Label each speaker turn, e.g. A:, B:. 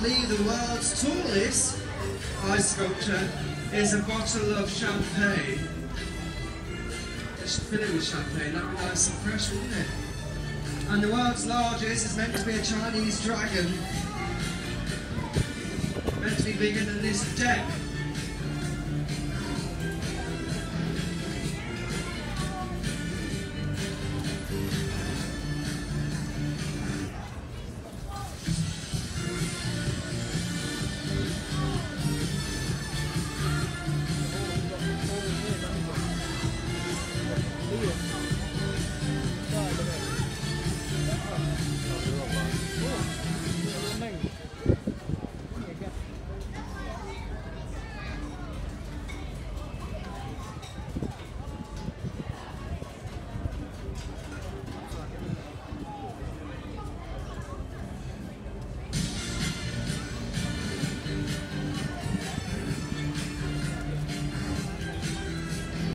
A: the world's tallest ice sculpture is a bottle of champagne. Fill it with champagne, that'd be nice and fresh, wouldn't it? And the world's largest is meant to be a Chinese dragon. Meant to be bigger than this deck. you.